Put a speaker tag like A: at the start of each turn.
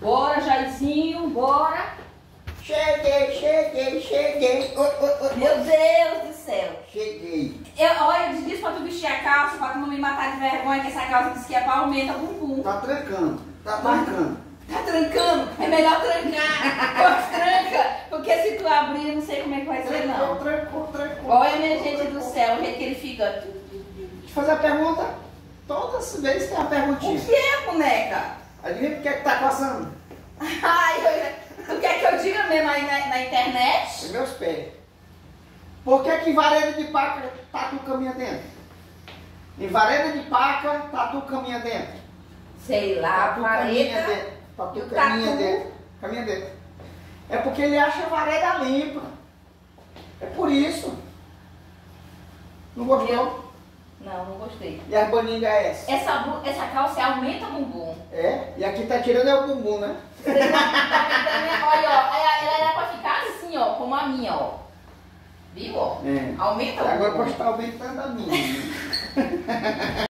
A: Bora, Jairzinho, bora.
B: Cheguei, cheguei, cheguei. Oi, oi, oi,
A: Meu Deus do céu.
B: Cheguei.
A: Eu, olha, eu disse pra tu vestir a calça, pra tu não me matar de vergonha, que essa calça disse que é pra aumenta o bumbum.
B: Tá trancando, tá trancando.
A: Tá trancando? É melhor trancar. Pois tranca, porque se tu abrir, eu não sei como é que vai ser,
B: Trancou,
A: não.
B: trancou, trancou.
A: Olha, minha gente do céu, o jeito que ele fica.
B: Deixa eu fazer a pergunta. Todas as vezes tem uma
A: O
B: perguntinha.
A: que é?
B: Adivinha o que é que tá passando?
A: Ai, eu- tu quer que eu diga mesmo aí na, na internet?
B: Os meus pés. Por que que em vareda de paca tatu caminha dentro? Em vareda de paca, tatu caminha dentro.
A: Sei lá,
B: Tatu caminha
A: vareta.
B: dentro. Tatu caminha
A: tatu?
B: dentro. Caminha dentro. É porque ele acha a vareda limpa. É por isso. Não gostou?
A: Não, não gostei.
B: E as baningas é essa?
A: Essa, essa calça aumenta o bumbum.
B: É? Aqui tá tirando é o bumbum, né?
A: Tá Olha, ó, ela, ela era pra ficar assim, ó, como a minha, ó. Viu, ó?
B: É.
A: Aumenta o
B: Agora
A: bumbum.
B: pode estar aumentando a minha. né?